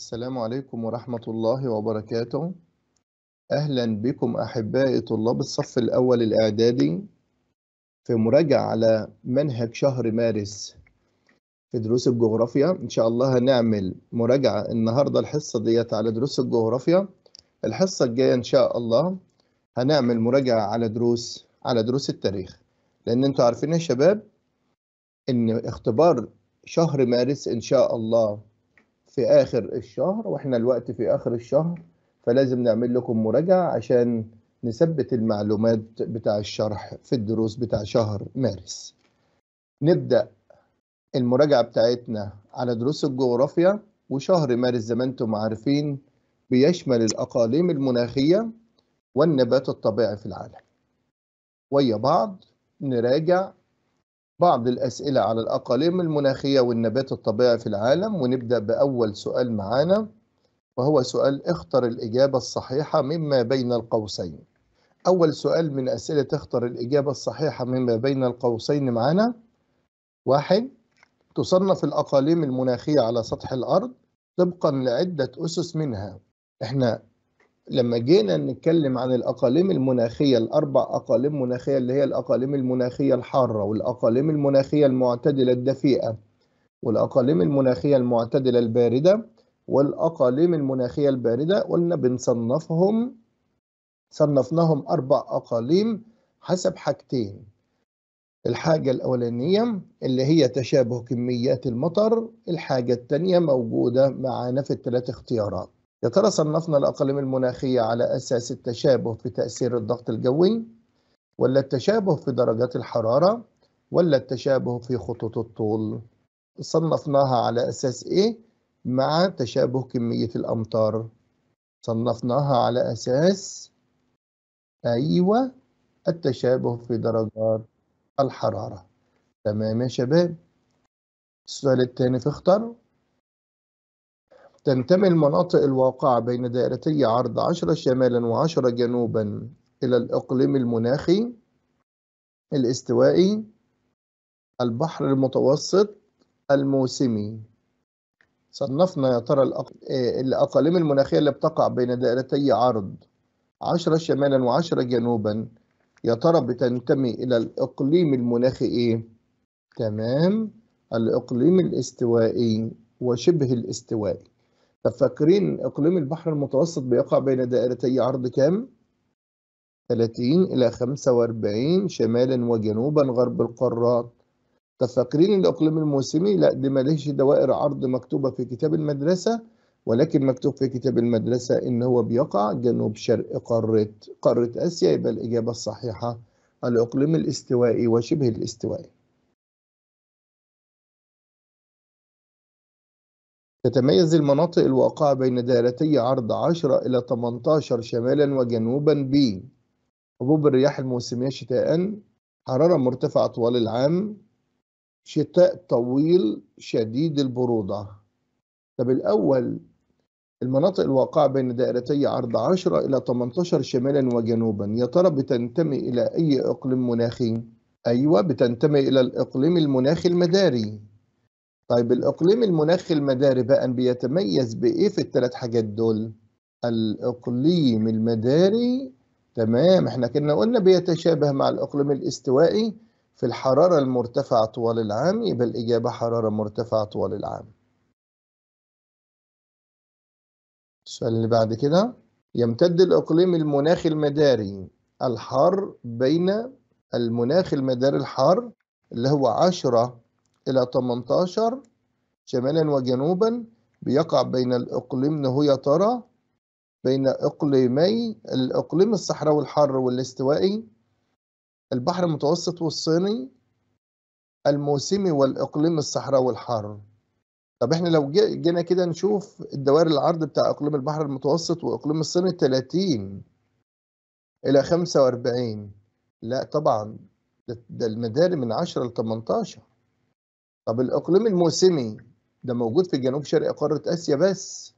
السلام عليكم ورحمة الله وبركاته. أهلا بكم أحبائي طلاب الصف الأول الإعدادي في مراجعة على منهج شهر مارس في دروس الجغرافيا. إن شاء الله هنعمل مراجعة النهاردة الحصة ديت على دروس الجغرافيا. الحصة الجاية إن شاء الله هنعمل مراجعة على دروس على دروس التاريخ. لأن أنتوا عارفين يا شباب إن اختبار شهر مارس إن شاء الله في آخر الشهر وإحنا الوقت في آخر الشهر فلازم نعمل لكم مراجعة عشان نثبت المعلومات بتاع الشرح في الدروس بتاع شهر مارس. نبدأ المراجعة بتاعتنا على دروس الجغرافيا وشهر مارس زي ما أنتم عارفين بيشمل الأقاليم المناخية والنبات الطبيعي في العالم. ويا بعض نراجع بعض الأسئلة على الأقاليم المناخية والنبات الطبيعي في العالم ونبدأ بأول سؤال معانا وهو سؤال اختر الإجابة الصحيحة مما بين القوسين. أول سؤال من أسئلة اختر الإجابة الصحيحة مما بين القوسين معانا. واحد تصنف الأقاليم المناخية على سطح الأرض طبقا لعدة أسس منها. إحنا لما جينا نتكلم عن الأقاليم المناخية الأربع أقاليم مناخية اللي هي الأقاليم المناخية الحارة والأقاليم المناخية المعتدلة الدفيئة والأقاليم المناخية المعتدلة الباردة والأقاليم المناخية الباردة قلنا بنصنفهم صنفناهم أربع أقاليم حسب حاجتين. الحاجة الأولانية اللي هي تشابه كميات المطر الحاجة الثانية موجودة معانا في الثلاث اختيارات. يا ترى صنفنا الأقاليم المناخية على أساس التشابه في تأثير الضغط الجوي ولا التشابه في درجات الحرارة ولا التشابه في خطوط الطول. صنفناها على أساس إيه؟ مع تشابه كمية الأمطار. صنفناها على أساس أيوة التشابه في درجات الحرارة. تمام يا شباب؟ السؤال الثاني في اختر تنتمي المناطق الواقعة بين دائرتي عرض 10 شمالا و10 جنوبا إلى الإقليم المناخي الاستوائي البحر المتوسط الموسمي. صنفنا يا ترى الأقاليم المناخية اللي بتقع بين دائرتي عرض 10 شمالا و10 جنوبا. يا ترى بتنتمي إلى الإقليم المناخي إيه؟ تمام. الإقليم الاستوائي وشبه الاستوائي. طب فاكرين إقليم البحر المتوسط بيقع بين دائرتي عرض كام؟ 30 إلى 45 شمالا وجنوبا غرب القارات طب فاكرين الإقليم الموسمي؟ لا دي مالهش دوائر عرض مكتوبة في كتاب المدرسة ولكن مكتوب في كتاب المدرسة إن هو بيقع جنوب شرق قارة قارة آسيا يبقى الإجابة الصحيحة الإقليم الاستوائي وشبه الاستوائي. تتميز المناطق الواقعة بين دائرتي عرض 10 إلى 18 شمالا وجنوبا ب حبوب الرياح الموسمية شتاء حرارة مرتفعة طوال العام شتاء طويل شديد البرودة. طب الأول المناطق الواقعة بين دائرتي عرض 10 إلى 18 شمالا وجنوبا. يا ترى بتنتمي إلى أي إقليم مناخي؟ أيوة بتنتمي إلى الإقليم المناخي المداري. طيب الإقليم المناخي المداري بقى بيتميز بإيه في الثلاث حاجات دول؟ الإقليم المداري تمام إحنا كنا قلنا بيتشابه مع الإقليم الاستوائي في الحرارة المرتفعة طوال العام يبقى الإجابة حرارة مرتفعة طوال العام السؤال اللي بعد كده يمتد الإقليم المناخي المداري الحار بين المناخ المداري الحار اللي هو 10 إلى 18 شمالا وجنوبا بيقع بين الإقليم هو يا ترى بين إقليمي الإقليم الصحراوي الحار والاستوائي البحر المتوسط والصيني الموسمي والإقليم الصحراوي الحار. طب إحنا لو جينا كده نشوف الدوائر العرض بتاع إقليم البحر المتوسط وإقليم الصين 30 إلى 45 لا طبعا ده المداري من 10 ل 18 طب الإقليم الموسمي ده موجود في جنوب شرق قارة آسيا بس.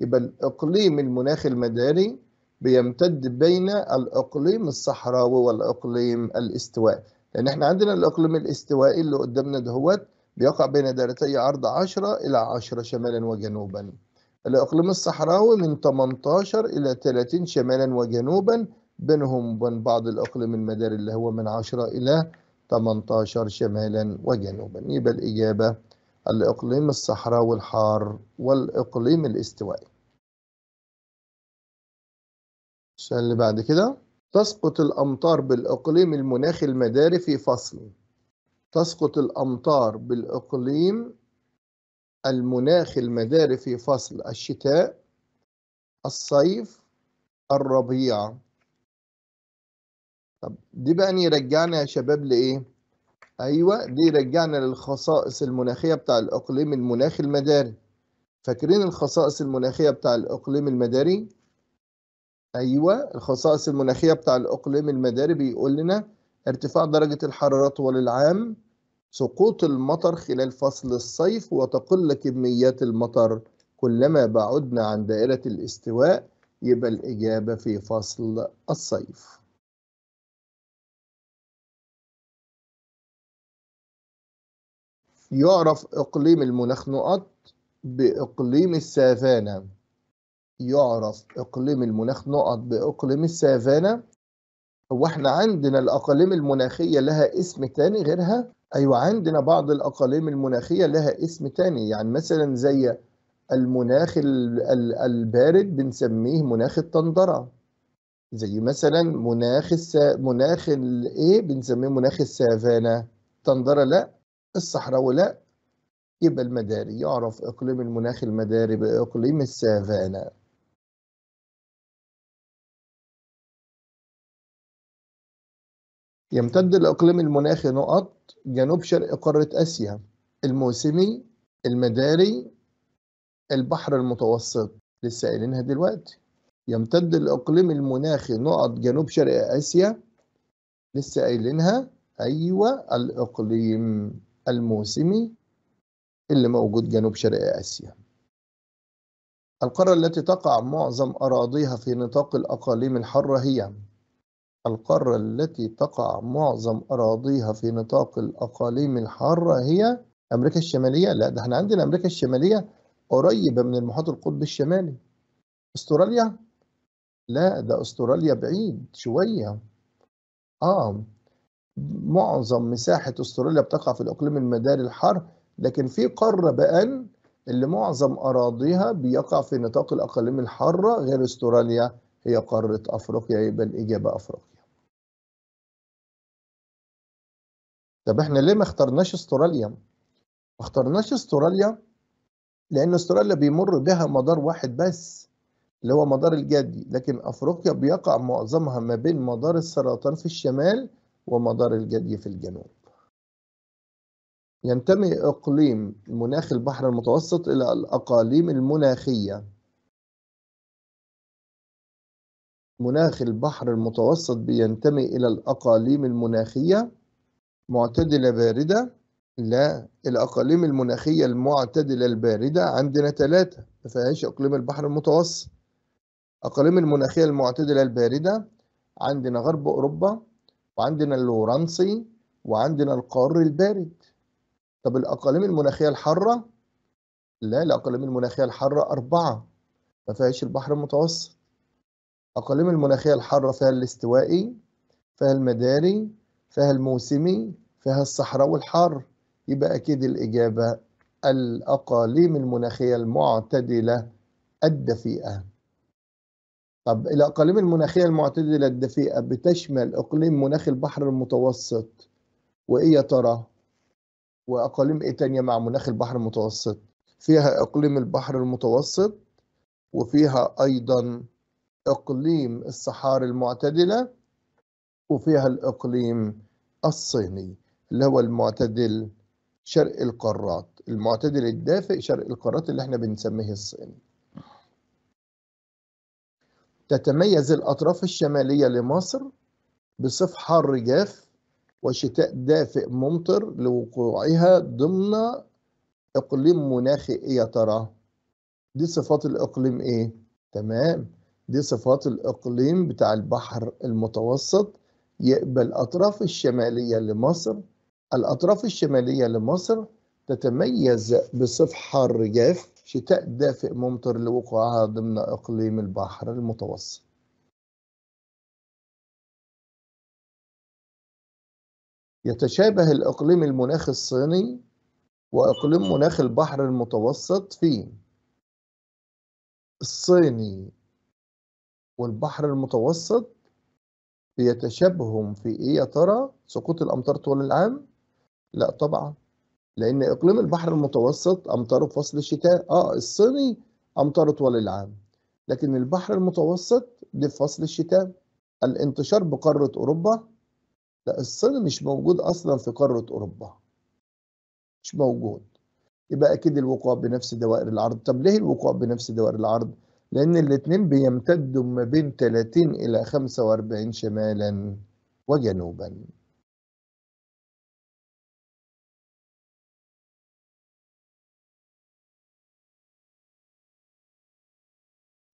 يبقى الإقليم المناخ المداري بيمتد بين الإقليم الصحراوي والإقليم الاستوائي. لأن إحنا عندنا الإقليم الاستوائي اللي قدامنا دهوت بيقع بين دائرتي عرض 10 إلى 10 شمالا وجنوبا. الإقليم الصحراوي من 18 إلى 30 شمالا وجنوبا بينهم وبين بعض الإقليم المداري اللي هو من 10 إلى 18 شمالا وجنوبا. يبقى الإجابة الإقليم الصحراوي الحار والإقليم الاستوائي. السؤال اللي بعد كده. تسقط الأمطار بالإقليم المناخي المداري في فصل. تسقط الأمطار بالإقليم المناخ المداري في فصل الشتاء الصيف الربيع. طب دي بقى يرجعنا يا شباب لإيه؟ أيوة دي يرجعنا للخصائص المناخية بتاع الإقليم المناخي المداري فاكرين الخصائص المناخية بتاع الإقليم المداري؟ أيوة الخصائص المناخية بتاع الإقليم المداري بيقول لنا ارتفاع درجة الحرارة طوال العام سقوط المطر خلال فصل الصيف وتقل كميات المطر كلما بعدنا عن دائرة الاستواء يبقى الإجابة في فصل الصيف يعرف إقليم المناخ نقط بإقليم السافانا. يعرف إقليم المناخ نقط بإقليم السافانا. هو إحنا عندنا الأقاليم المناخية لها اسم تاني غيرها. أيوة عندنا بعض الأقاليم المناخية لها اسم تاني. يعني مثلا زي المناخ البارد بنسميه مناخ الطندرة. زي مثلا مناخ السا... مناخ الايه بنسميه مناخ السافانا. طندرة لا. الصحراوي لا يبقى المداري يعرف إقليم المناخ المداري بإقليم السافانا. يمتد الإقليم المناخي نقط جنوب شرق قارة آسيا الموسمي المداري البحر المتوسط لسه قايلينها دلوقتي. يمتد الإقليم المناخي نقط جنوب شرق آسيا لسه قايلينها أيوة الإقليم. الموسمي اللي موجود جنوب شرق آسيا. القارة التي تقع معظم أراضيها في نطاق الأقاليم الحارة هي القارة التي تقع معظم أراضيها في نطاق الأقاليم الحارة هي أمريكا الشمالية. لا ده إحنا عندنا أمريكا الشمالية قريبة من المحيط القطبي الشمالي. أستراليا؟ لا ده أستراليا بعيد شوية. آه معظم مساحة أستراليا بتقع في الإقليم المداري الحار لكن في قارة بقى اللي معظم أراضيها بيقع في نطاق الأقاليم الحارة غير أستراليا هي قارة أفريقيا يبقى الإجابة أفريقيا طب إحنا ليه ما اخترناش أستراليا؟ ما اخترناش أستراليا لأن أستراليا بيمر بها مدار واحد بس اللي هو مدار الجدي لكن أفريقيا بيقع معظمها ما بين مدار السرطان في الشمال ومدار الجدي في الجنوب. ينتمي إقليم مناخ البحر المتوسط إلى الأقاليم المناخية. مناخ البحر المتوسط بينتمي إلى الأقاليم المناخية معتدلة باردة. لا الأقاليم المناخية المعتدلة الباردة عندنا ثلاثة ما فيهاش إقليم البحر المتوسط. أقاليم المناخية المعتدلة الباردة عندنا غرب أوروبا وعندنا اللورنسي وعندنا القار البارد. طب الأقاليم المناخية الحارة؟ لا الأقاليم المناخية الحارة أربعة ما فيهاش البحر المتوسط. أقاليم المناخية الحارة فيها الاستوائي فيها المداري فيها الموسمي فيها الصحراوي الحار يبقى أكيد الإجابة الأقاليم المناخية المعتدلة الدفيئة. طب الأقاليم المناخية المعتدلة الدفيئة بتشمل إقليم مناخ البحر المتوسط وإيه يا ترى؟ وأقاليم إيه تانية مع مناخ البحر المتوسط؟ فيها إقليم البحر المتوسط وفيها أيضا إقليم الصحاري المعتدلة وفيها الإقليم الصيني اللي هو المعتدل شرق القارات المعتدل الدافئ شرق القارات اللي إحنا بنسميه الصيني تتميز الأطراف الشمالية لمصر بصف حار جاف وشتاء دافئ ممطر لوقوعها ضمن إقليم مناخي إيه يا ترى؟ دي صفات الإقليم إيه؟ تمام دي صفات الإقليم بتاع البحر المتوسط يبقى الأطراف الشمالية لمصر الأطراف الشمالية لمصر تتميز بصف حار جاف شتاء دافئ ممطر لوقوعها ضمن إقليم البحر المتوسط يتشابه الإقليم المناخ الصيني وإقليم مناخ البحر المتوسط في الصيني والبحر المتوسط بيتشابههم في إيه يا ترى؟ سقوط الأمطار طول العام؟ لا طبعا لأن إقليم البحر المتوسط أمطاره في فصل الشتاء آه الصيني أمطاره طول العام. لكن البحر المتوسط دي في فصل الشتاء الانتشار بقارة أوروبا لا الصين مش موجود أصلا في قارة أوروبا. مش موجود. يبقى أكيد الوقوع بنفس دوائر العرض. طب ليه الوقوع بنفس دوائر العرض؟ لأن الاتنين بيمتدوا ما بين 30 إلى 45 شمالا وجنوبا.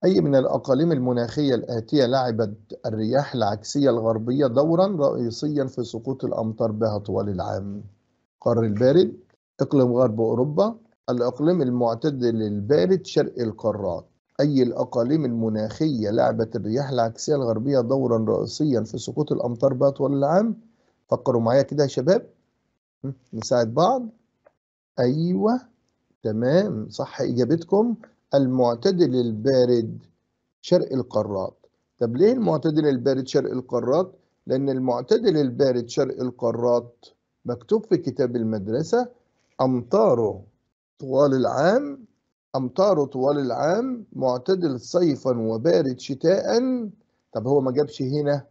أي من الأقاليم المناخية الآتية لعبت الرياح العكسية الغربية دورا رئيسيا في سقوط الأمطار بها طوال العام. قار البارد إقليم غرب أوروبا الإقليم المعتدل البارد شرق القارات. أي الأقاليم المناخية لعبت الرياح العكسية الغربية دورا رئيسيا في سقوط الأمطار بها طوال العام؟ فكروا معايا كده يا شباب. نساعد بعض. أيوة تمام. صح إجابتكم. المعتدل البارد شرق القارات. طب ليه المعتدل البارد شرق القارات؟ لأن المعتدل البارد شرق القارات مكتوب في كتاب المدرسة أمطاره طوال العام أمطاره طوال العام معتدل صيفا وبارد شتاء طب هو ما جابش هنا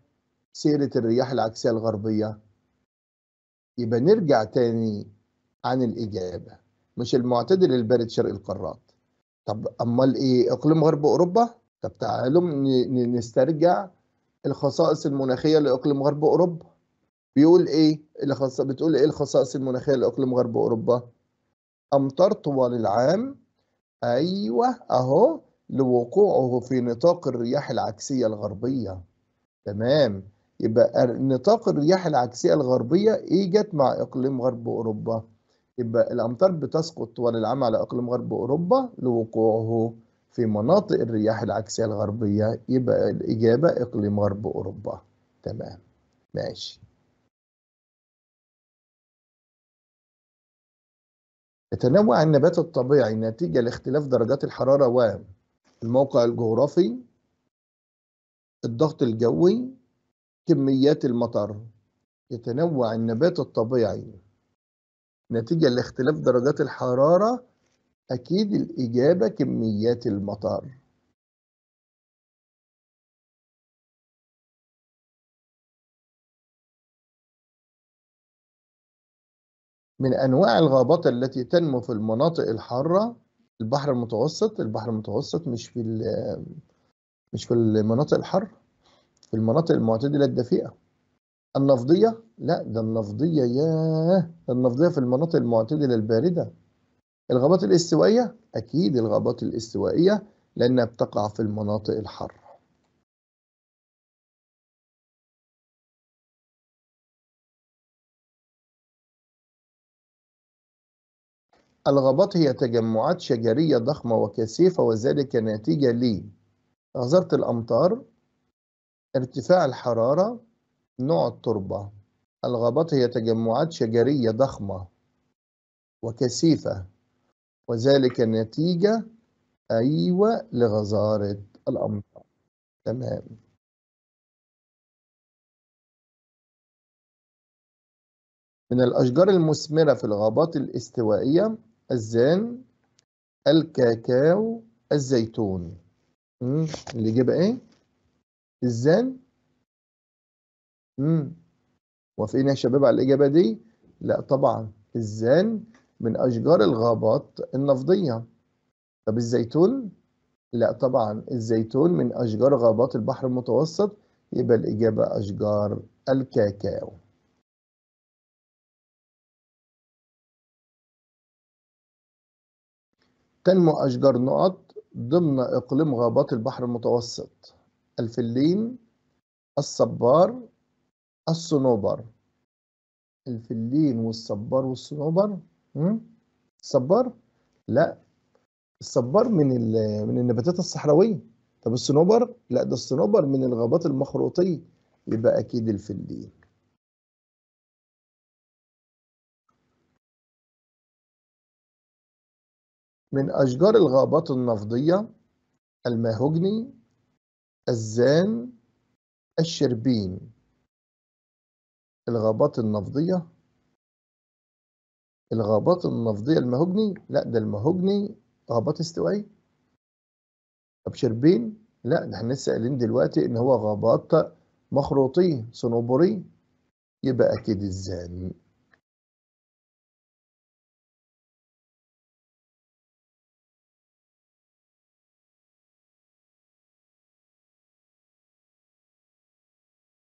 سيرة الرياح العكسية الغربية؟ يبقى نرجع تاني عن الإجابة. مش المعتدل البارد شرق القارات. طب أمال إيه؟ إقليم غرب أوروبا؟ طب تعالوا نسترجع الخصائص المناخية لإقليم غرب أوروبا. بيقول إيه الخص... بتقول إيه الخصائص المناخية لإقليم غرب أوروبا؟ أمطار طوال العام أيوة أهو لوقوعه في نطاق الرياح العكسية الغربية. تمام. يبقى نطاق الرياح العكسية الغربية إجت مع إقليم غرب أوروبا؟ يبقى الأمطار بتسقط طوال العام على إقليم غرب أوروبا لوقوعه في مناطق الرياح العكسية الغربية. يبقى الإجابة إقليم غرب أوروبا. تمام. ماشي. يتنوع النبات الطبيعي نتيجة لاختلاف درجات الحرارة والموقع الجغرافي الضغط الجوي كميات المطر. يتنوع النبات الطبيعي نتيجة لاختلاف درجات الحرارة أكيد الإجابة كميات المطر. من أنواع الغابات التي تنمو في المناطق الحارة البحر المتوسط البحر المتوسط مش في مش في المناطق الحارة في المناطق المعتدلة الدافئة النفضية لا ده النفضية ياه! ده النفضية في المناطق المعتدلة الباردة. الغابات الاستوائية؟ أكيد الغابات الاستوائية لأنها بتقع في المناطق الحارة الغابات هي تجمعات شجرية ضخمة وكثيفة وذلك نتيجة لغزارة الأمطار ارتفاع الحرارة نوع التربة. الغابات هي تجمعات شجرية ضخمة وكثيفة وذلك نتيجة أيوة لغزارة الأمطار. تمام. من الأشجار المثمرة في الغابات الاستوائية الزان الكاكاو الزيتون. الإجابة إيه؟ الزان. امم موافقين يا شباب على الإجابة دي؟ لا طبعا. الزان من أشجار الغابات النفضية. طب الزيتون؟ لا طبعا. الزيتون من أشجار غابات البحر المتوسط. يبقى الإجابة أشجار الكاكاو. تنمو أشجار نقط ضمن إقليم غابات البحر المتوسط. الفلين الصبار الصنوبر. الفلين والصبار والصنوبر الصبار؟ لا. الصبار من من النباتات الصحراوية. طب الصنوبر؟ لا ده الصنوبر من الغابات المخروطية يبقى أكيد الفلين من أشجار الغابات النفضية الماهوجني الزان الشربين. الغابات النفضية الغابات النفضية الماهوجني لا ده الماهوجني غابات استوائية. طب شربين لا ده إحنا لسه قايلين دلوقتي إن هو غابات مخروطية صنوبرية يبقى أكيد الزان.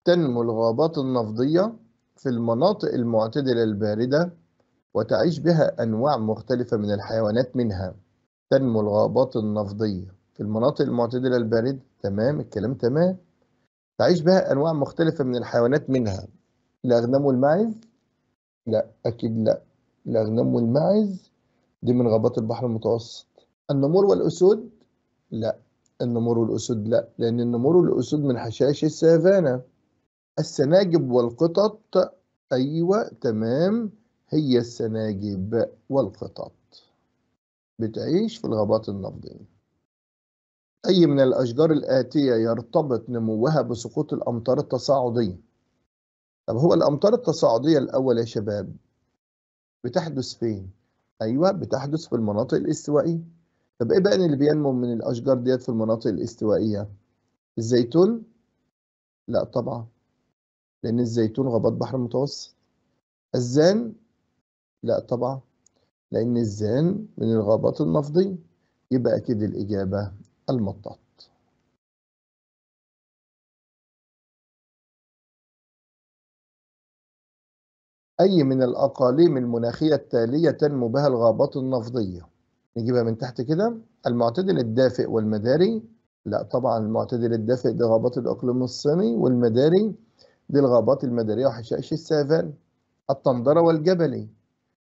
تنمو الغابات النفضية في المناطق المعتدلة الباردة وتعيش بها أنواع مختلفة من الحيوانات منها. تنمو الغابات النفضية. في المناطق المعتدلة الباردة تمام الكلام تمام. تعيش بها أنواع مختلفة من الحيوانات منها. الأغنام والماعز لا أكيد لا. الأغنام والماعز دي من غابات البحر المتوسط. النمور والأسود؟ لا. النمور والأسود لا لأن النمور والأسود من حشائش السافانا. السناجب والقطط. أيوة تمام. هي السناجب والقطط. بتعيش في الغابات النفضية. أي من الأشجار الآتية يرتبط نموها بسقوط الأمطار التصاعدية؟ طب هو الأمطار التصاعدية الأول يا شباب بتحدث فين؟ أيوة بتحدث في المناطق الاستوائية. طب إيه بقى اللي بينمو من الأشجار ديت في المناطق الاستوائية؟ الزيتون؟ لا طبعا. لأن الزيتون غابات بحر متوسط الزان؟ لا طبعا لأن الزان من الغابات النفضية. يبقى أكيد الإجابة المطاط. أي من الأقاليم المناخية التالية تنمو بها الغابات النفضية؟ نجيبها من تحت كده. المعتدل الدافئ والمداري؟ لا طبعا المعتدل الدافئ ده غابات الإقليم الصيني والمداري. دي الغابات المدارية وحشائش السافان الطندرة والجبلي.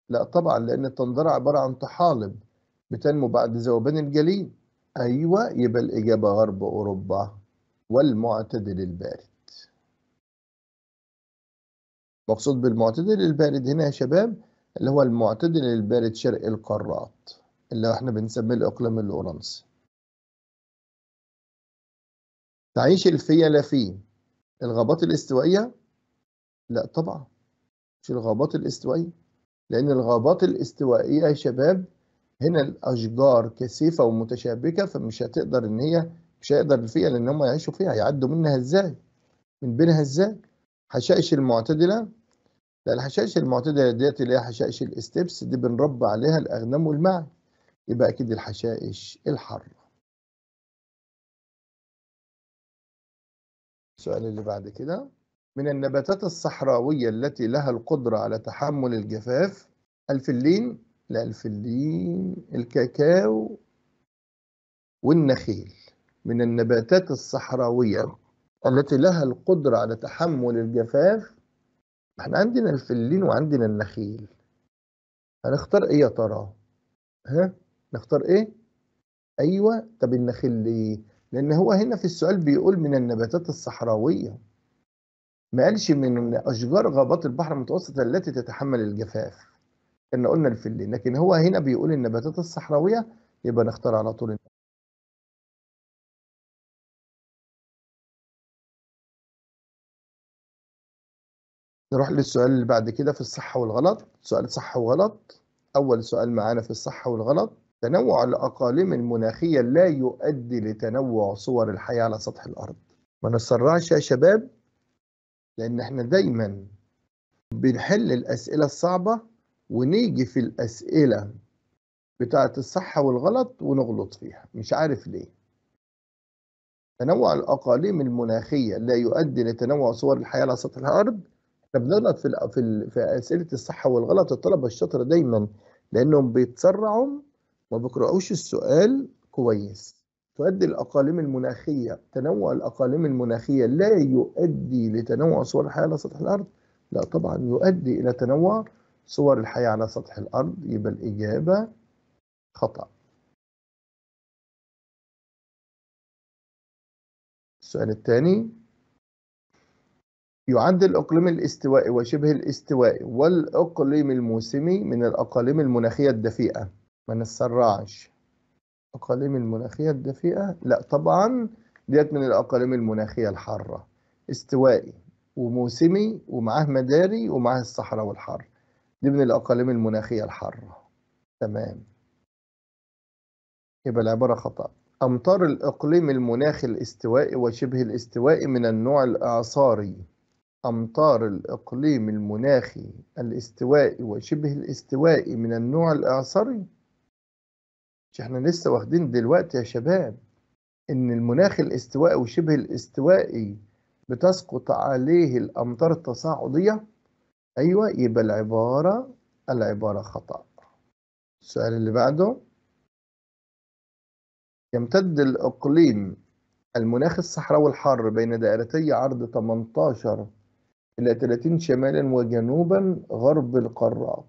لا طبعا لأن الطندرة عبارة عن طحالب بتنمو بعد ذوبان الجليد. أيوة يبقى الإجابة غرب أوروبا والمعتدل البارد. مقصود بالمعتدل البارد هنا يا شباب اللي هو المعتدل البارد شرق القارات اللي إحنا بنسميه الإقليم الأورنسي تعيش الفيلة في الغابات الاستوائية؟ لا طبعا مش الغابات الاستوائية لأن الغابات الاستوائية يا شباب هنا الأشجار كثيفة ومتشابكة فمش هتقدر إن هي مش هيقدر الفيلة إن هم يعيشوا فيها يعدوا منها إزاي؟ من بينها إزاي؟ حشائش المعتدلة لا الحشائش المعتدلة ديت اللي هي حشائش الاستبس دي بنربى عليها الأغنام والمعز يبقى أكيد الحشائش الحارة السؤال اللي بعد كده. من النباتات الصحراوية التي لها القدرة على تحمل الجفاف الفلين لا الفلين الكاكاو والنخيل. من النباتات الصحراوية التي لها القدرة على تحمل الجفاف إحنا عندنا الفلين وعندنا النخيل. هنختار إيه يا ترى؟ ها؟ نختار إيه؟ أيوه. طب النخيل ليه؟ لأن هو هنا في السؤال بيقول من النباتات الصحراوية. ما قالش من أشجار غابات البحر المتوسط التي تتحمل الجفاف. كنا قلنا الفلين لكن هو هنا بيقول النباتات الصحراوية يبقى نختار على طول نروح للسؤال اللي بعد كده في الصح والغلط. سؤال صح وغلط. أول سؤال معانا في الصح والغلط. تنوع الأقاليم المناخية لا يؤدي لتنوع صور الحياة على سطح الأرض. ما نسرعش يا شباب لأن إحنا دايما بنحل الأسئلة الصعبة ونيجي في الأسئلة بتاعة الصح والغلط ونغلط فيها. مش عارف ليه. تنوع الأقاليم المناخية لا يؤدي لتنوع صور الحياة على سطح الأرض. إحنا بنغلط في في في أسئلة الصح والغلط الطلبة الشاطرة دايما لأنهم بيتسرعوا ما بيقرأوش السؤال كويس. تؤدي الأقاليم المناخية تنوع الأقاليم المناخية لا يؤدي لتنوع صور الحياة على سطح الأرض؟ لا طبعا يؤدي إلى تنوع صور الحياة على سطح الأرض يبقى الإجابة خطأ. السؤال الثاني يعد الإقليم الاستوائي وشبه الاستوائي والإقليم الموسمي من الأقاليم المناخية الدفيئة. ما نتسرعش الأقاليم المناخية الدفيئة؟ لا طبعا ديت من الأقاليم المناخية الحارة. استوائي وموسمي ومعاه مداري ومعاه الصحراء والحر. دي من الأقاليم المناخية الحارة. تمام. يبقى العبارة خطأ. أمطار الإقليم المناخي الاستوائي وشبه الاستوائي من النوع الإعصاري. أمطار الإقليم المناخي الاستوائي وشبه الاستوائي من النوع الإعصاري؟ مش إحنا لسه واخدين دلوقتي يا شباب إن المناخ الاستوائي وشبه الاستوائي بتسقط عليه الأمطار التصاعدية؟ أيوة يبقى العبارة العبارة خطأ. السؤال اللي بعده. يمتد الإقليم المناخ الصحراوي الحار بين دائرتي عرض 18 إلى 30 شمالا وجنوبا غرب القارات.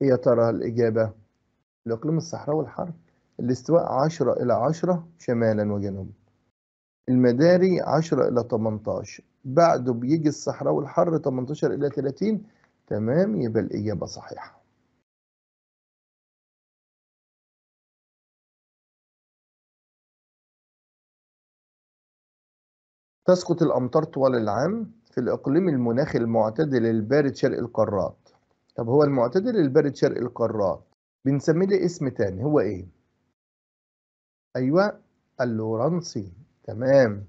يا ترى الإجابة. الإقليم الصحراوي الحار الاستواء 10 إلى 10 شمالا وجنوبا. المداري 10 إلى 18 بعده بيجي الصحراوي الحر 18 إلى 30 تمام يبقى الإجابة صحيحة. تسقط الأمطار طوال العام في الإقليم المناخي المعتدل البارد شرق القارات. طب هو المعتدل البارد شرق القارات بنسميه اسم تاني هو إيه؟ أيوة اللورنسي تمام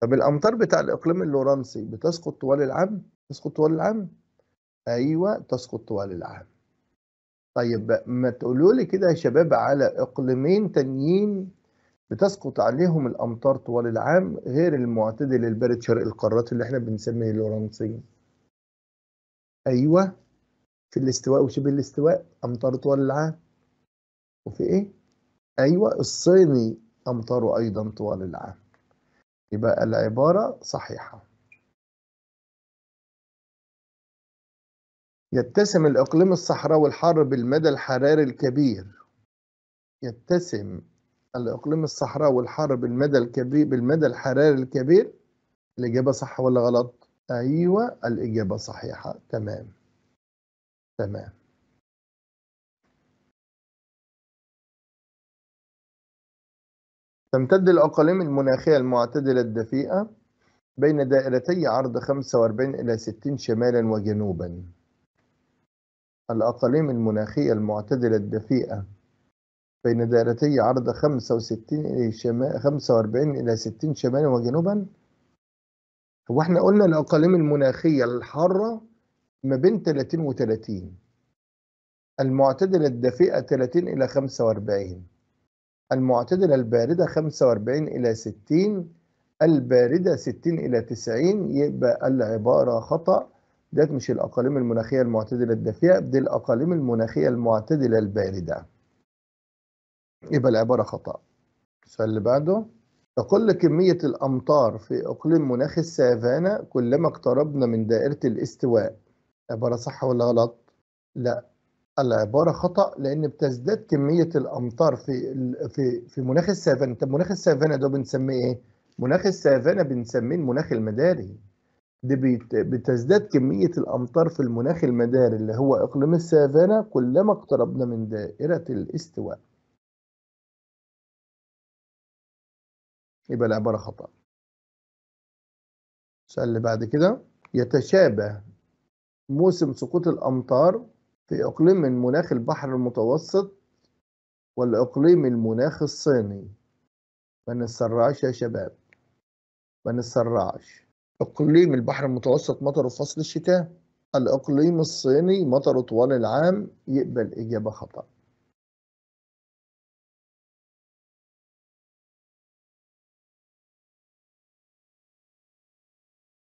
طب الأمطار بتاع الإقليم اللورنسي بتسقط طوال العام؟ تسقط طوال العام؟ أيوة تسقط طوال العام طيب ما تقولوا لي كده يا شباب على إقليمين تانيين بتسقط عليهم الأمطار طوال العام غير المعتدل البارد شرق القارات اللي إحنا بنسميه اللورنسي أيوة في الاستواء وشبه الاستواء أمطار طوال العام وفي إيه؟ أيوة الصيني أمطاره أيضا طوال العام. يبقى العبارة صحيحة. يتسم الإقليم الصحراوي الحار بالمدى الحراري الكبير. يتسم الإقليم الصحراوي الحار بالمدى الكبير بالمدى الحراري الكبير. الإجابة صح ولا غلط؟ أيوة الإجابة صحيحة. تمام. تمام. تمتد الأقاليم المناخية المعتدلة الدفيئة بين دائرتي عرض 45 إلى 60 شمالا وجنوبا. الأقاليم المناخية المعتدلة الدفيئة بين دائرتي عرض 65 إلى شمال 45 إلى 60 شمالا وجنوبا. هو إحنا قلنا الأقاليم المناخية الحارة ما بين 30 و 30 المعتدلة الدافئة 30 إلى 45 المعتدلة الباردة 45 إلى 60 الباردة 60 إلى 90 يبقى العبارة خطأ. ده مش الأقاليم المناخية المعتدلة الدافئة دي الأقاليم المناخية المعتدلة الباردة. يبقى العبارة خطأ. السؤال اللي بعده. تقل كمية الأمطار في إقليم مناخ السافانا كلما اقتربنا من دائرة الاستواء. عبارة صح ولا غلط؟ لا. العبارة خطأ لأن بتزداد كمية الأمطار في في في مناخ السافانا، طب مناخ السافانا ده بنسميه إيه؟ مناخ السافانا بنسميه المناخ المداري. دي بتزداد كمية الأمطار في المناخ المداري اللي هو إقليم السافانا كلما اقتربنا من دائرة الاستواء. يبقى العبارة خطأ. السؤال اللي بعد كده يتشابه موسم سقوط الأمطار في إقليم من مناخ البحر المتوسط والإقليم المناخ الصيني. ما نتسرعش يا شباب. ما نتسرعش إقليم البحر المتوسط مطره فصل الشتاء. الإقليم الصيني مطره طوال العام. يقبل إجابة خطأ.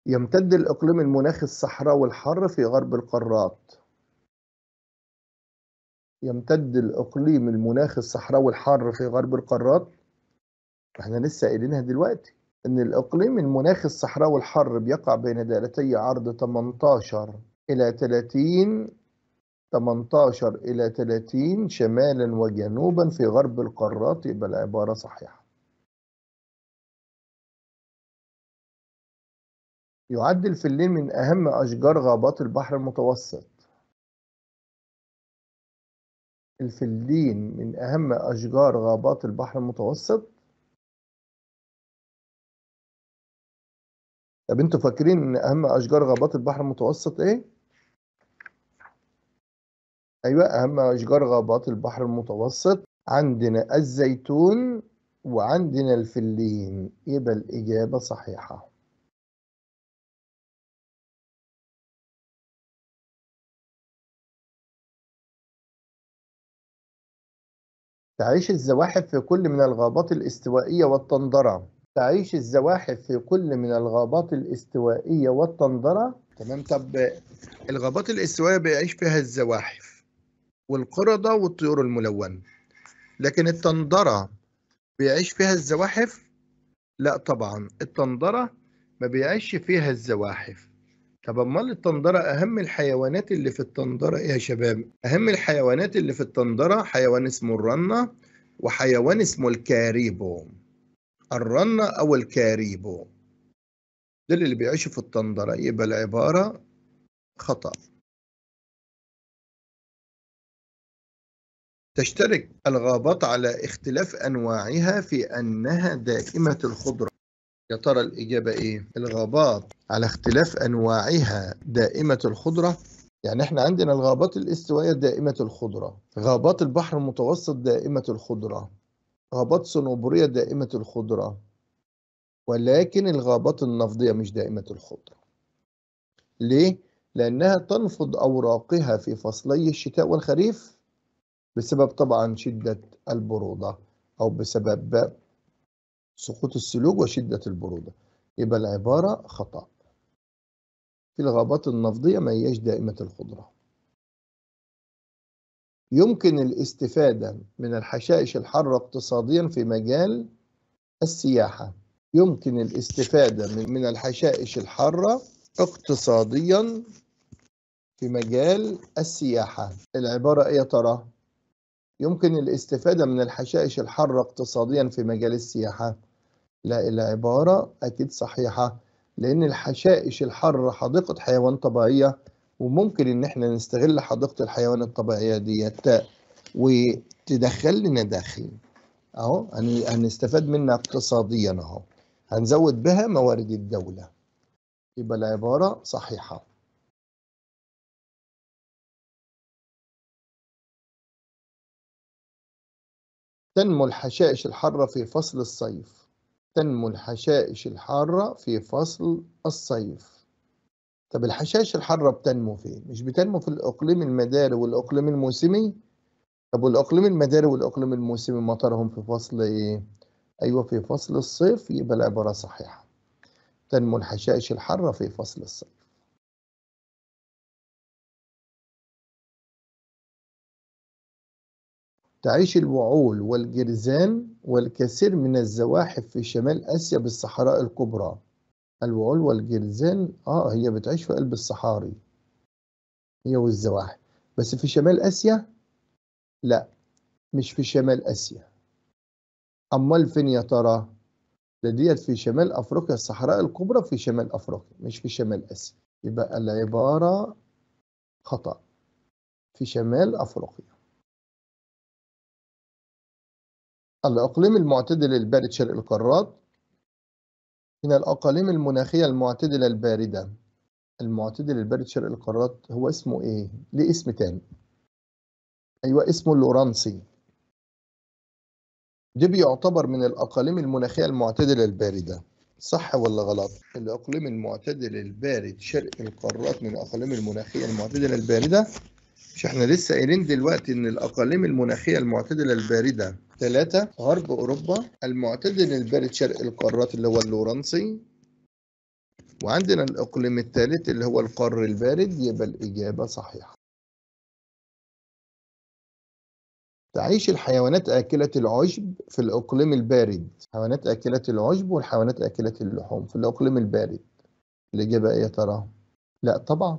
يمتد الإقليم المناخ الصحراوي الحر في غرب القارات. يمتد الإقليم المناخ الصحراوي الحار في غرب القارات؟ إحنا لسه قايلينها دلوقتي إن الإقليم المناخ الصحراوي الحار بيقع بين دائرتي عرض 18 إلى 30 18 إلى 30 شمالا وجنوبا في غرب القارات. يبقى العبارة صحيحة. يعد الفلين من أهم أشجار غابات البحر المتوسط. الفلين من أهم أشجار غابات البحر المتوسط؟ طب أنتوا فاكرين إن أهم أشجار غابات البحر المتوسط إيه؟ أيوه أهم أشجار غابات البحر المتوسط عندنا الزيتون وعندنا الفلين يبقى الإجابة صحيحة. تعيش الزواحف في كل من الغابات الاستوائية والتندره تعيش الزواحف في كل من الغابات الاستوائية والتندرة تمام طب الغابات الاستوائية بيعيش فيها الزواحف والقردة والطيور الملونة. لكن التندرة بيعيش فيها الزواحف؟ لا طبعا التندرة ما بيعيش فيها الزواحف. طب أمال التندرة أهم الحيوانات اللي في التندرة إيه يا شباب؟ أهم الحيوانات اللي في التندرة حيوان اسمه الرنة وحيوان اسمه الكاريبو. الرنة أو الكاريبو. دول اللي بيعيشوا في التندرة يبقى العبارة خطأ. تشترك الغابات على اختلاف أنواعها في أنها دائمة الخضرة. يا ترى الإجابة إيه؟ الغابات. على اختلاف أنواعها دائمة الخضرة. يعني إحنا عندنا الغابات الاستوائية دائمة الخضرة. غابات البحر المتوسط دائمة الخضرة. غابات صنوبرية دائمة الخضرة. ولكن الغابات النفضية مش دائمة الخضرة. ليه؟ لأنها تنفض أوراقها في فصلي الشتاء والخريف بسبب طبعا شدة البرودة أو بسبب سقوط الثلوج وشدة البرودة. يبقى العبارة خطأ. في الغابات النفضية ما هياش دائمة الخضرة يمكن الاستفادة من الحشائش الحارة اقتصاديا في مجال السياحة. يمكن الاستفادة من الحشائش الحارة اقتصاديا في مجال السياحة. العبارة إيه ترى؟ يمكن الاستفادة من الحشائش الحارة اقتصاديا في مجال السياحة. لا العبارة أكيد صحيحة لأن الحشائش الحارة حديقة حيوان طبيعية وممكن إن إحنا نستغل حديقة الحيوان الطبيعية ديت وتدخل لنا دخل اهو هنستفاد منها اقتصاديا أهو. هنزود بها موارد الدولة. يبقى العبارة صحيحة. تنمو الحشائش الحارة في فصل الصيف. تنمو الحشائش الحارة في فصل الصيف طب الحشائش الحارة بتنمو فين؟ مش بتنمو في الإقليم المداري والإقليم الموسمي؟ طب والإقليم المداري والإقليم الموسمي مطرهم في فصل إيه؟ أيوه في فصل الصيف يبقى العبارة صحيحة. تنمو الحشائش الحارة في فصل الصيف. تعيش الوعول والجرذان والكثير من الزواحف في شمال آسيا بالصحراء الكبرى. الوعول والجرذان آه هي بتعيش في قلب الصحاري. هي والزواحف. بس في شمال آسيا؟ لا مش في شمال آسيا. أمال فين يا ترى؟ ده ديت في شمال أفريقيا الصحراء الكبرى في شمال أفريقيا مش في شمال آسيا. يبقى العبارة خطأ. في شمال أفريقيا. الإقليم المعتدل البارد شرق القارات من الأقاليم المناخية المعتدلة الباردة المعتدل البارد شرق القارات هو اسمه إيه؟ ليه اسم تاني؟ أيوة اسمه اللورانسي ده بيعتبر من الأقاليم المناخية المعتدلة الباردة صح ولا غلط؟ الإقليم المعتدل البارد شرق القارات من الأقاليم المناخية المعتدلة الباردة مش إحنا لسه قايلين دلوقتي إن الأقاليم المناخية المعتدلة الباردة ثلاثة غرب أوروبا المعتدل البارد شرق القارات اللي هو اللورنسي. وعندنا الإقليم الثالث اللي هو القار البارد يبقى الإجابة صحيحة. تعيش الحيوانات آكلة العشب في الإقليم البارد. حيوانات آكلة العشب والحيوانات آكلة اللحوم في الإقليم البارد. الإجابة إيه يا ترى؟ لا طبعا.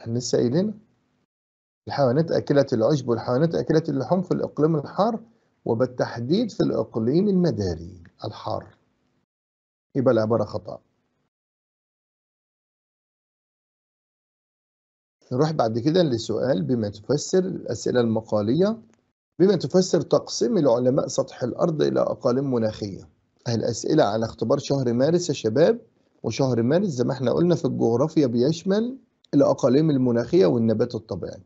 إحنا لسه الحيوانات آكلة العشب والحيوانات آكلة اللحوم في الإقليم الحار وبالتحديد في الإقليم المداري الحار. يبقى العبارة خطأ. نروح بعد كده لسؤال بما تفسر الأسئلة المقالية. بما تفسر تقسيم العلماء سطح الأرض إلى أقاليم مناخية. الأسئلة على اختبار شهر مارس يا شباب وشهر مارس زي ما إحنا قلنا في الجغرافيا بيشمل الأقاليم المناخية والنبات الطبيعي.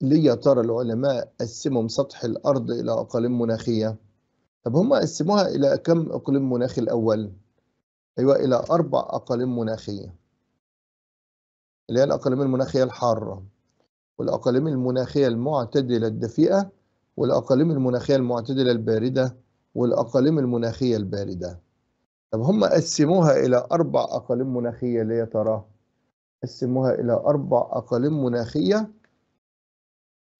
ليه يا ترى العلماء قسموا سطح الأرض إلى أقاليم مناخية؟ طب هم قسموها إلى كم إقليم مناخي الأول؟ أيوة إلى أربع أقاليم مناخية اللي هي الأقاليم المناخية الحارة والأقاليم المناخية المعتدلة الدفيئة والأقاليم المناخية المعتدلة الباردة والأقاليم المناخية الباردة. طب هم قسموها إلى أربع أقاليم مناخية ليه يا ترى؟ قسموها إلى أربع أقاليم مناخية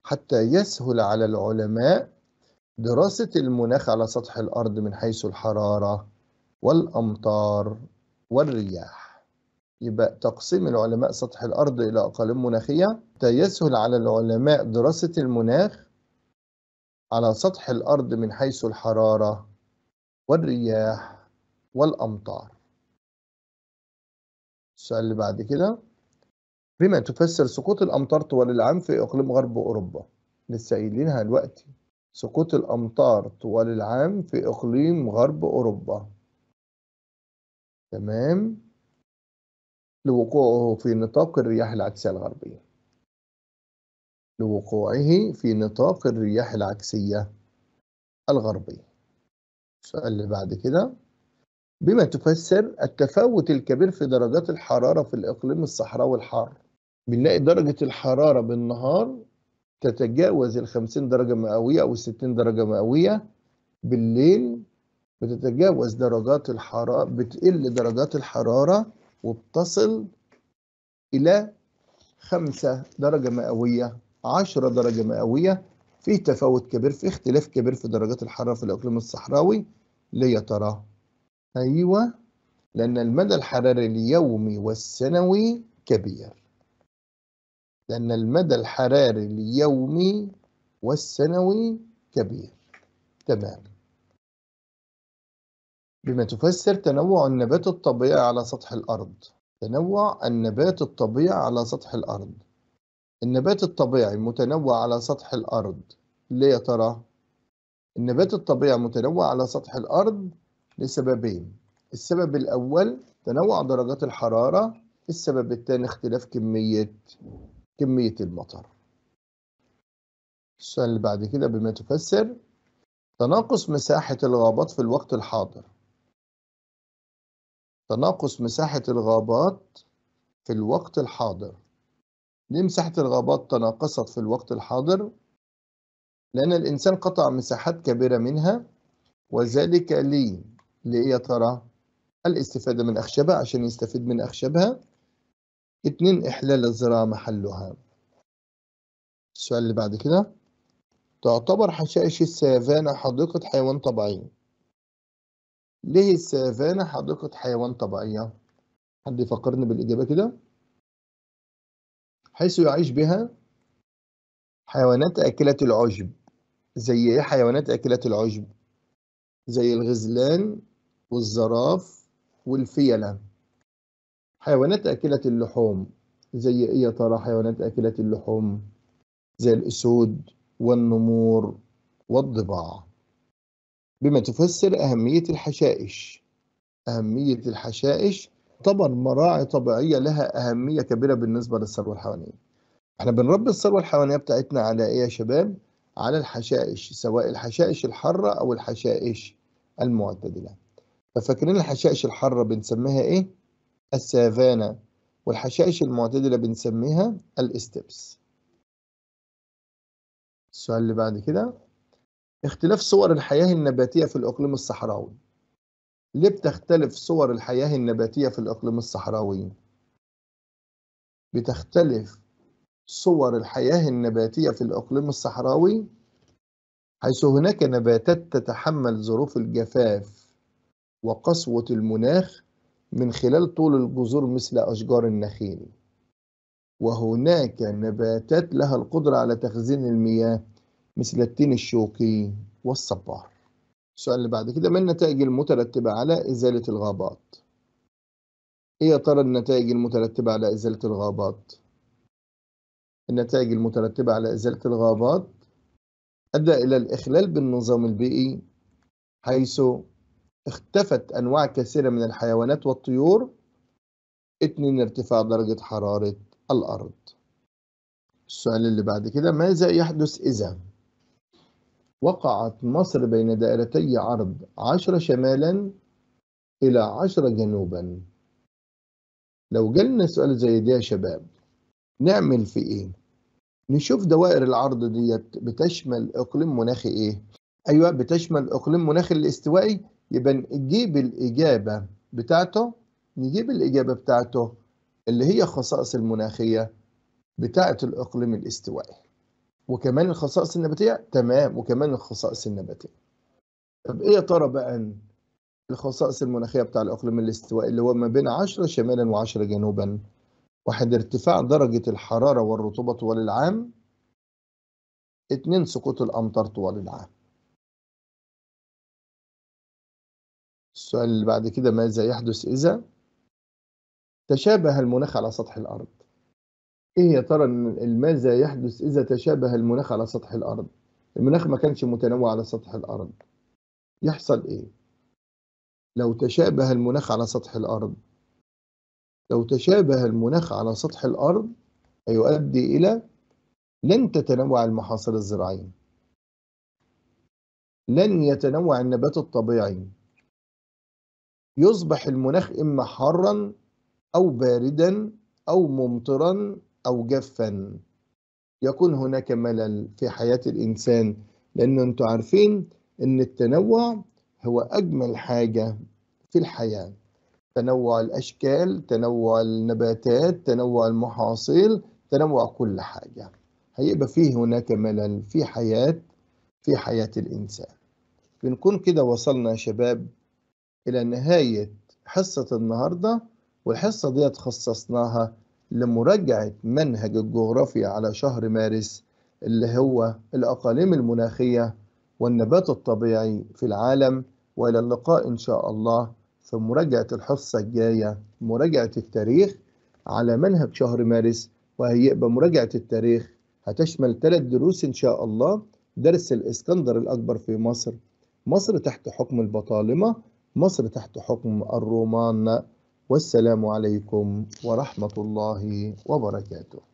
حتى يسهل على العلماء دراسة المناخ على سطح الأرض من حيث الحرارة والأمطار والرياح. يبقى تقسيم العلماء سطح الأرض إلى أقاليم مناخية. حتى يسهل على العلماء دراسة المناخ على سطح الأرض من حيث الحرارة والرياح والأمطار. السؤال اللي بعد كده. بما تفسر سقوط الأمطار طوال العام في إقليم غرب أوروبا لسه قايلينها دلوقتي. سقوط الأمطار طوال العام في إقليم غرب أوروبا. تمام؟ لوقوعه في نطاق الرياح العكسية الغربية. لوقوعه في نطاق الرياح العكسية الغربية. السؤال اللي بعد كده. بما تفسر التفاوت الكبير في درجات الحرارة في الإقليم الصحراوي الحار بنلاقي درجة الحرارة بالنهار تتجاوز ال 50 درجة مئوية أو 60 درجة مئوية بالليل بتتجاوز درجات الحرارة بتقل درجات الحرارة وبتصل إلى 5 درجة مئوية 10 درجة مئوية في تفاوت كبير في اختلاف كبير في درجات الحرارة في الإقليم الصحراوي ليه يا ترى؟ أيوة لأن المدى الحراري اليومي والسنوي كبير لأن المدى الحراري اليومي والسنوي كبير. تمام. بما تفسر تنوع النبات الطبيعي على سطح الأرض. تنوع النبات الطبيعي على سطح الأرض. النبات الطبيعي متنوع على سطح الأرض. ليه يا ترى؟ النبات الطبيعي متنوع على سطح الأرض لسببين. السبب الأول تنوع درجات الحرارة. السبب الثاني اختلاف كمية كمية المطر السؤال اللي بعد كده بما تفسر تناقص مساحة الغابات في الوقت الحاضر تناقص مساحة الغابات في الوقت الحاضر ليه مساحة الغابات تناقصت في الوقت الحاضر؟ لأن الإنسان قطع مساحات كبيرة منها وذلك ليه؟ ليه يا ترى؟ الاستفادة من أخشبها عشان يستفيد من أخشبها اتنين إحلال الزراعة محلها السؤال اللي بعد كده تعتبر حشائش السافانا حديقة حيوان طبيعي ليه السافانا حديقة حيوان طبيعية؟ حد يفكرني بالإجابة كده؟ حيث يعيش بها حيوانات آكلة العشب زي إيه حيوانات آكلة العشب؟ زي الغزلان والزراف والفيلة حيوانات آكلة اللحوم زي إيه يا ترى حيوانات آكلة اللحوم؟ زي الأسود والنمور والضباع. بما تفسر أهمية الحشائش. أهمية الحشائش طبعا مراعي طبيعية لها أهمية كبيرة بالنسبة للثروة الحيوانية. إحنا بنربي الثروة الحيوانية بتاعتنا على إيه يا شباب؟ على الحشائش سواء الحشائش الحارة أو الحشائش المعتدلة. ففاكرين الحشائش الحارة بنسميها إيه؟ السافانا والحشائش المعتدلة بنسميها الاستبس السؤال اللي بعد كده اختلاف صور الحياة النباتية في الإقليم الصحراوي ليه بتختلف صور الحياة النباتية في الإقليم الصحراوي؟ بتختلف صور الحياة النباتية في الإقليم الصحراوي حيث هناك نباتات تتحمل ظروف الجفاف وقسوة المناخ من خلال طول الجذور مثل أشجار النخيل وهناك نباتات لها القدرة على تخزين المياه مثل التين الشوكي والصبار السؤال اللي بعد كده ما النتائج المترتبة على إزالة الغابات؟ إيه يا ترى النتائج المترتبة على إزالة الغابات؟ النتائج المترتبة على إزالة الغابات أدى إلى الإخلال بالنظام البيئي حيث اختفت أنواع كثيرة من الحيوانات والطيور اتنين ارتفاع درجة حرارة الأرض السؤال اللي بعد كده ماذا يحدث إذا وقعت مصر بين دائرتي عرض عشرة شمالا إلى عشرة جنوبا لو جالنا سؤال زي ده يا شباب نعمل في إيه؟ نشوف دوائر العرض ديت بتشمل إقليم مناخي إيه؟ أيوة بتشمل إقليم مناخي الاستوائي يبقى نجيب الإجابة بتاعته نجيب الإجابة بتاعته اللي هي خصائص المناخية بتاعة الإقليم الاستوائي. وكمان الخصائص النباتية تمام. وكمان الخصائص النباتية. طب إيه يا ترى بقى الخصائص المناخية بتاع الإقليم الاستوائي اللي هو ما بين 10 شمالا و10 جنوبا واحد ارتفاع درجة الحرارة والرطوبة طوال العام اتنين سقوط الأمطار طوال العام. السؤال اللي بعد كده ماذا يحدث إذا تشابه المناخ على سطح الأرض؟ إيه يا ترى ماذا يحدث إذا تشابه المناخ على سطح الأرض؟ المناخ ما كانش متنوع على سطح الأرض. يحصل إيه؟ لو تشابه المناخ على سطح الأرض لو تشابه المناخ على سطح الأرض هيؤدي إلى لن تتنوع المحاصيل الزراعية. لن يتنوع النبات الطبيعي. يصبح المناخ إما حارا أو باردا أو ممطرا أو جافا يكون هناك ملل في حياة الإنسان لأن أنتم عارفين أن التنوع هو أجمل حاجة في الحياة. تنوع الأشكال تنوع النباتات تنوع المحاصيل تنوع كل حاجة. هيبقى فيه هناك ملل في حياة في حياة الإنسان. بنكون كده وصلنا يا شباب إلى نهاية حصة النهاردة والحصة دي خصصناها لمراجعة منهج الجغرافيا على شهر مارس اللي هو الأقاليم المناخية والنبات الطبيعي في العالم. وإلى اللقاء إن شاء الله في مراجعة الحصة الجاية مراجعة التاريخ على منهج شهر مارس. وهيبقى مراجعة التاريخ هتشمل ثلاث دروس إن شاء الله. درس الإسكندر الأكبر في مصر مصر تحت حكم البطالمة. مصر تحت حكم الرومان والسلام عليكم ورحمة الله وبركاته.